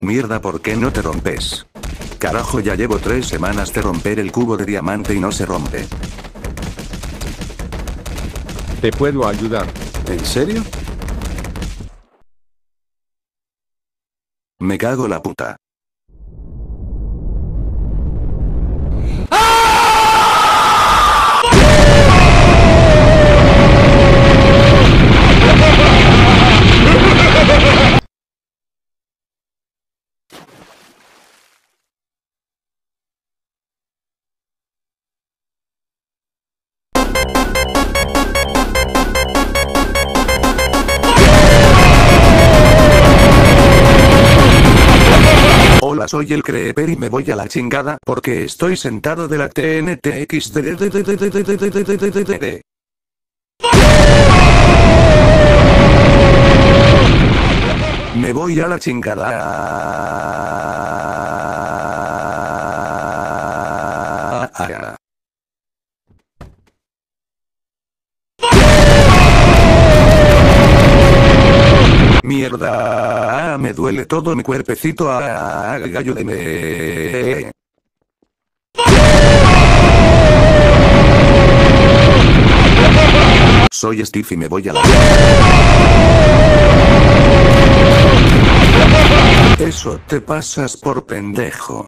Mierda, ¿por qué no te rompes? Carajo, ya llevo tres semanas de romper el cubo de diamante y no se rompe. Te puedo ayudar. ¿En serio? Me cago la puta. Soy el Creeper y me voy a la chingada porque estoy sentado de la TNTX. Me voy a la chingada. Mierda, me duele todo mi cuerpecito. Ah, ayúdeme. Soy Steve y me voy a la... Eso te pasas por pendejo.